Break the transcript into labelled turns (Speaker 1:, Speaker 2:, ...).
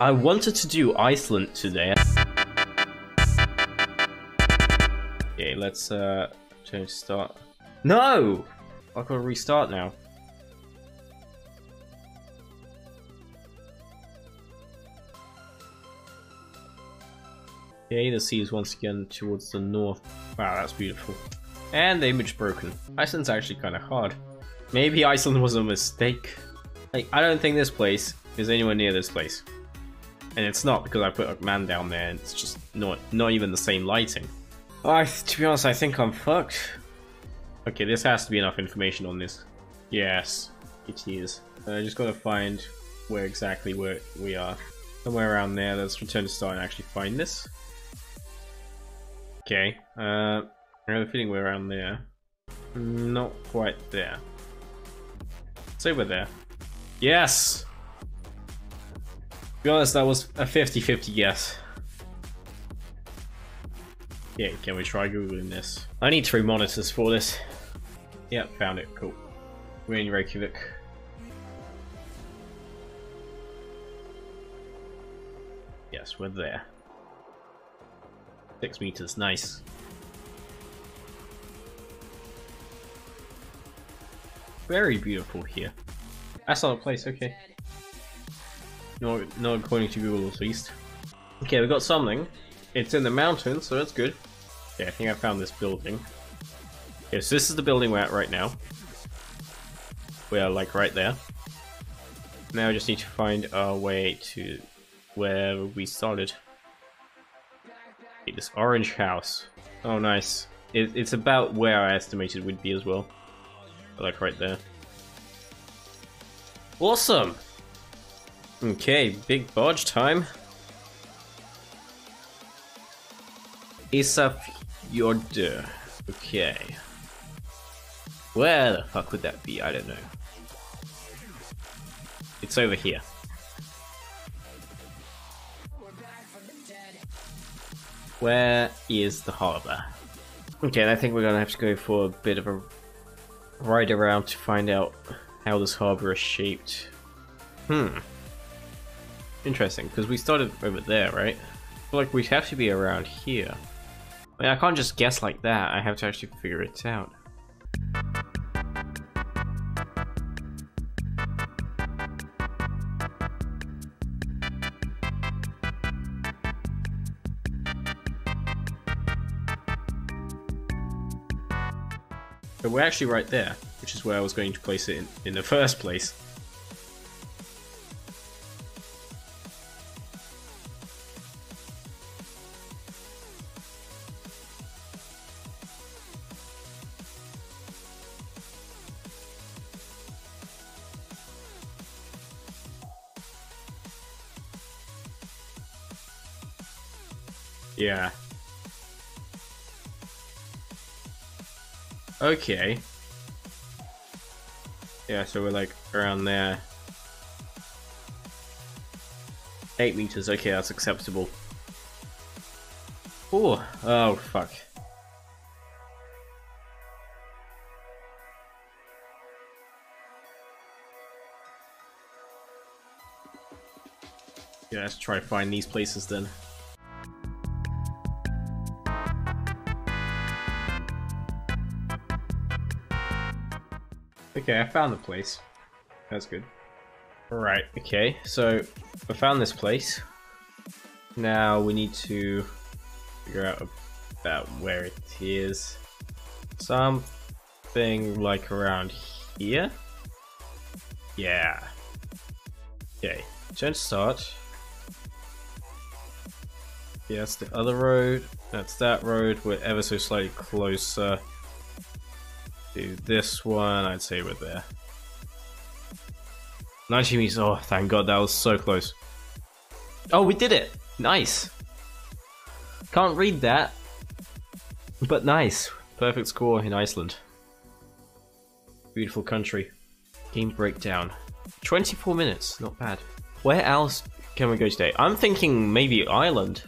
Speaker 1: I wanted to do Iceland today. Okay, let's uh change start. No! I gotta restart now. Okay, the sea is once again towards the north. Wow, that's beautiful. And the image broken. Iceland's actually kind of hard. Maybe Iceland was a mistake. Like, I don't think this place is anywhere near this place. And it's not because I put a man down there and it's just not not even the same lighting. I, to be honest, I think I'm fucked. Okay, this has to be enough information on this. Yes, it is. I just gotta find where exactly where we are. Somewhere around there. Let's return to start and actually find this. Okay, uh, I have a feeling we're around there. Not quite there. Say we're there. Yes! Be honest, that was a 50-50 guess. Yeah, can we try googling this? I need three monitors for this. Yep, found it. Cool. We're in Reykjavik. Yes, we're there. Six meters, nice. Very beautiful here. That's not a place, okay. No, not according to Google at least. Okay, we got something. It's in the mountains, so that's good. Okay, I think I found this building. Okay, so this is the building we're at right now. We are like right there. Now I just need to find our way to where we started. This orange house. Oh, nice. It, it's about where I estimated we'd be as well. Like right there. Awesome! Okay, big barge time. Isafjordur. Okay. Where the fuck would that be? I don't know. It's over here. Where is the harbour? Okay, I think we're gonna have to go for a bit of a ride around to find out how this harbour is shaped. Hmm. Interesting, because we started over there, right? Like we have to be around here. I mean, I can't just guess like that, I have to actually figure it out. But we're actually right there, which is where I was going to place it in, in the first place. Yeah. Okay. Yeah, so we're like around there. Eight meters, okay, that's acceptable. Oh, oh fuck. Yeah, let's try to find these places then. Okay, I found the place. That's good. Right, okay, so I found this place. Now we need to figure out about where it is. Something like around here? Yeah. Okay, turn start. Yeah, that's the other road. That's that road. We're ever so slightly closer do this one, I'd say we're there. 90 meters, oh thank god, that was so close. Oh, we did it! Nice! Can't read that, but nice. Perfect score in Iceland. Beautiful country. Game breakdown. 24 minutes, not bad. Where else can we go today? I'm thinking maybe Ireland.